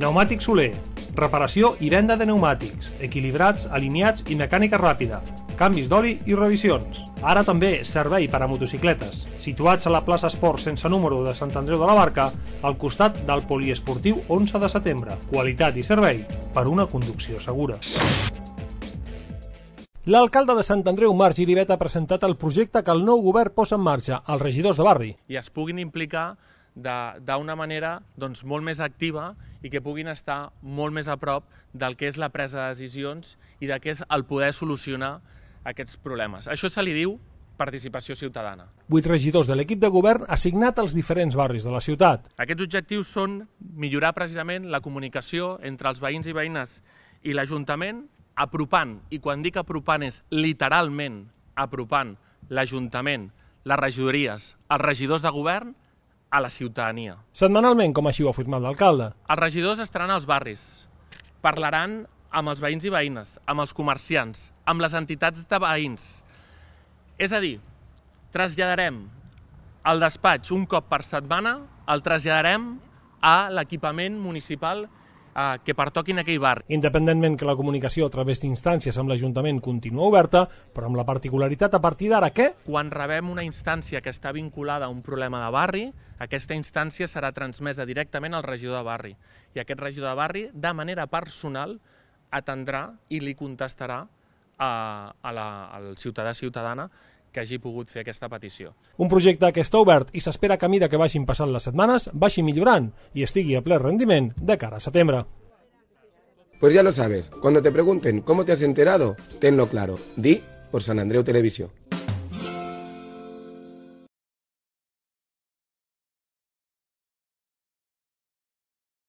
Pneumàtic Soler. Reparació i venda de pneumàtics, equilibrats, alineats i mecànica ràpida, canvis d'oli i revisions. Ara també servei per a motocicletes, situats a la plaça Esport sense número de Sant Andreu de la Barca, al costat del poliesportiu 11 de setembre. Qualitat i servei per una conducció segura. L'alcalde de Sant Andreu, Marc Giribet, ha presentat el projecte que el nou govern posa en marxa, els regidors de barri. i es puguin implicar d'una manera doncs, molt més activa i que puguin estar molt més a prop del que és la presa de decisions i de què és el poder solucionar aquests problemes. Això se li diu participació ciutadana. Vuit regidors de l'equip de govern assignat als diferents barris de la ciutat. Aquests objectius són millorar precisament la comunicació entre els veïns i veïnes i l'Ajuntament, apropant, i quan dic apropant és literalment apropant l'Ajuntament, les regidories, els regidors de govern a la ciutadania. Setmanalment, com així ho ha afirmat l'alcalde. Els regidors estaran als barris, parlaran amb els veïns i veïnes, amb els comerciants, amb les entitats de veïns. És a dir, traslladarem el despatx un cop per setmana, el traslladarem a l'equipament municipal eh, que pertoqui en aquell bar. Independentment que la comunicació a través d'instàncies amb l'Ajuntament continua oberta, però amb la particularitat a partir d'ara què? Quan rebem una instància que està vinculada a un problema de barri, aquesta instància serà transmesa directament al regidor de barri. I aquest regidor de barri, de manera personal, atendrà i li contestarà a, a la, al ciutadà ciutadana que hagi pogut fer aquesta petició. Un projecte que està obert i s'espera que a mida que vagin passant les setmanes vagi millorant i estigui a ple rendiment de cara a setembre. Pues ya lo sabes, cuando te pregunten cómo te has enterado, tenlo claro. Di por San Andreu Televisión.